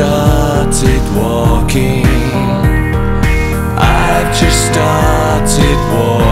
started walking. I've just started walking.